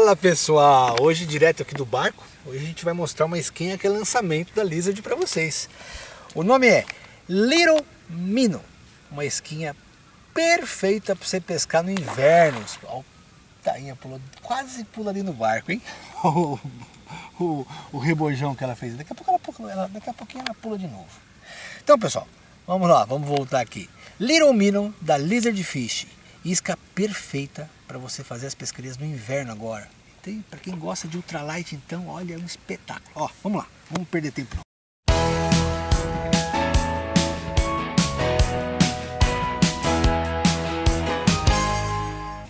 Fala pessoal, hoje direto aqui do barco, hoje a gente vai mostrar uma skin que é lançamento da Lizard para vocês. O nome é Little Minnow, uma esquinha perfeita para você pescar no inverno. Olha, tainha pulou, quase pula ali no barco, hein? O, o, o rebojão que ela fez, daqui a, pouco ela, daqui a pouquinho ela pula de novo. Então pessoal, vamos lá, vamos voltar aqui. Little Minnow da Lizard Fish, isca perfeita para você fazer as pescarias no inverno agora. Tem para quem gosta de ultralight, então, olha, é um espetáculo. Ó, vamos lá, vamos perder tempo.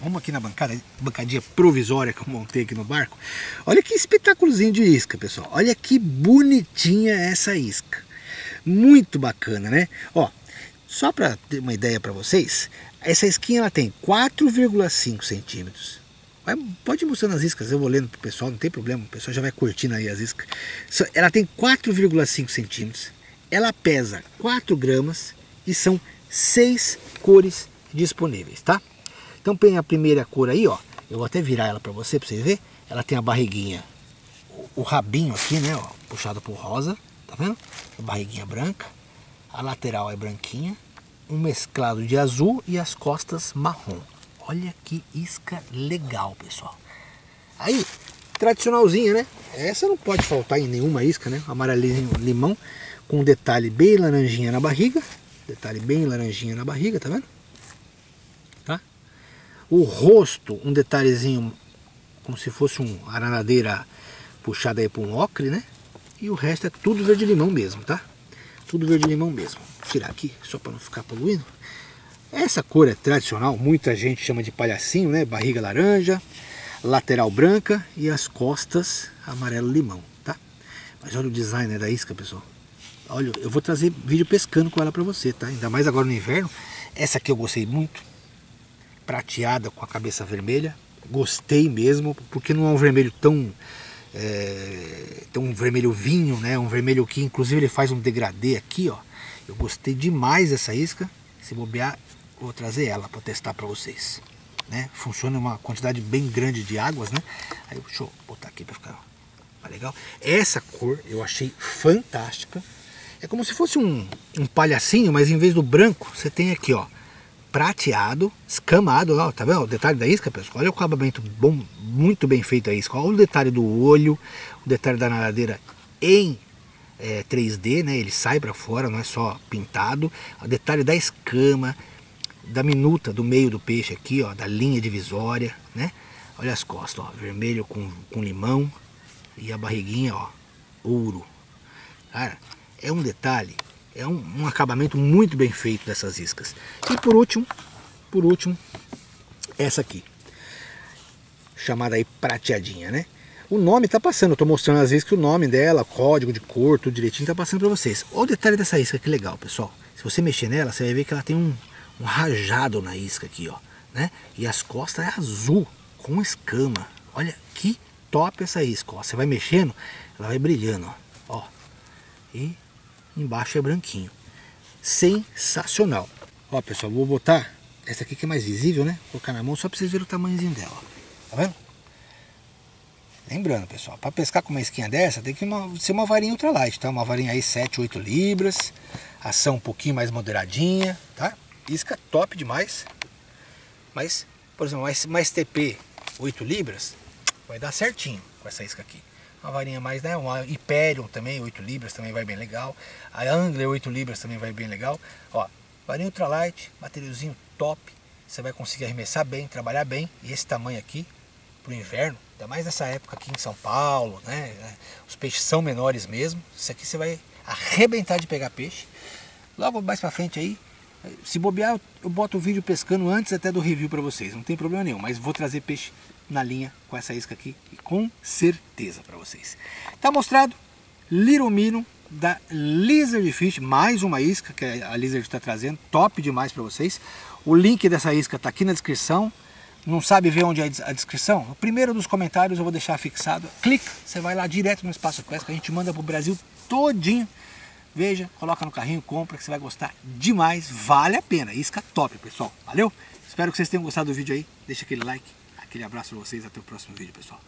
Vamos aqui na bancada, bancadinha provisória que eu montei aqui no barco. Olha que espetáculozinho de isca, pessoal. Olha que bonitinha essa isca. Muito bacana, né? Ó, só para ter uma ideia para vocês, essa esquinha ela tem 4,5 centímetros. Pode ir mostrando as iscas, eu vou lendo para o pessoal, não tem problema, o pessoal já vai curtindo aí as iscas. Ela tem 4,5 centímetros, ela pesa 4 gramas e são 6 cores disponíveis, tá? Então põe a primeira cor aí, ó. Eu vou até virar ela para você, para você ver. Ela tem a barriguinha, o rabinho aqui, né, ó, puxado por rosa, tá vendo? A barriguinha branca. A lateral é branquinha um mesclado de azul e as costas marrom. Olha que isca legal, pessoal. Aí, tradicionalzinha, né? Essa não pode faltar em nenhuma isca, né? Amarelinho limão, com um detalhe bem laranjinha na barriga. Detalhe bem laranjinha na barriga, tá vendo? Tá? O rosto, um detalhezinho como se fosse um aranadeira puxada aí para um ocre, né? E o resto é tudo verde limão mesmo, tá? Tudo verde limão mesmo. Vou tirar aqui, só para não ficar poluindo. Essa cor é tradicional, muita gente chama de palhacinho, né? Barriga laranja, lateral branca e as costas amarelo limão, tá? Mas olha o design da isca, pessoal. Olha, eu vou trazer vídeo pescando com ela para você, tá? Ainda mais agora no inverno. Essa aqui eu gostei muito. Prateada com a cabeça vermelha. Gostei mesmo, porque não é um vermelho tão é, tem um vermelho vinho, né? Um vermelho que inclusive ele faz um degradê aqui, ó. Eu gostei demais dessa isca. Se bobear, vou trazer ela para testar para vocês. Né? Funciona uma quantidade bem grande de águas, né? Aí deixa eu botar aqui para ficar legal. Essa cor eu achei fantástica. É como se fosse um, um palhacinho, mas em vez do branco, você tem aqui, ó, prateado, escamado, ó, tá vendo? O detalhe da isca, pessoal. Olha o acabamento bom, muito bem feito a isca. Olha o detalhe do olho, o detalhe da nadadeira em é, 3D, né? Ele sai para fora, não é só pintado. O detalhe da escama, da minuta do meio do peixe aqui, ó, da linha divisória, né? Olha as costas, ó, vermelho com, com limão e a barriguinha, ó, ouro. Cara, é um detalhe é um, um, acabamento muito bem feito dessas iscas. E por último, por último, essa aqui, chamada aí prateadinha, né? O nome tá passando, eu tô mostrando vezes que o nome dela, código de cor, tudo direitinho, tá passando para vocês. Olha o detalhe dessa isca, que legal, pessoal. Se você mexer nela, você vai ver que ela tem um, um rajado na isca aqui, ó, né? E as costas é azul, com escama. Olha que top essa isca, ó. Você vai mexendo, ela vai brilhando, ó. ó. E embaixo é branquinho. Sensacional. Ó pessoal, vou botar essa aqui que é mais visível, né? Vou colocar na mão só para vocês verem o tamanhozinho dela. Tá vendo? Lembrando, pessoal, para pescar com uma esquinha dessa, tem que uma, ser uma varinha ultralight, tá? Uma varinha aí 7, 8 libras, ação um pouquinho mais moderadinha, tá? Isca top demais. Mas, por exemplo, mais, mais TP 8 libras, vai dar certinho com essa isca aqui uma varinha mais, né? Uma Hyperion também, 8 libras, também vai bem legal. A Angler 8 libras também vai bem legal. Ó, varinha ultralight, materialzinho top. Você vai conseguir arremessar bem, trabalhar bem. E esse tamanho aqui, pro inverno, ainda mais nessa época aqui em São Paulo, né? Os peixes são menores mesmo. Isso aqui você vai arrebentar de pegar peixe. Logo mais pra frente aí, se bobear, eu boto o vídeo pescando antes até do review para vocês. Não tem problema nenhum, mas vou trazer peixe na linha com essa isca aqui, com certeza para vocês. Tá mostrado Little Mino da Lizard Fish, mais uma isca que a Lizard está trazendo, top demais para vocês. O link dessa isca está aqui na descrição. Não sabe ver onde é a descrição? O primeiro dos comentários eu vou deixar fixado. Clica, você vai lá direto no Espaço Pesca, a gente manda para o Brasil todinho. Veja, coloca no carrinho, compra que você vai gostar demais. Vale a pena, isca top, pessoal. Valeu? Espero que vocês tenham gostado do vídeo aí. Deixa aquele like Aquele abraço para vocês, até o próximo vídeo, pessoal.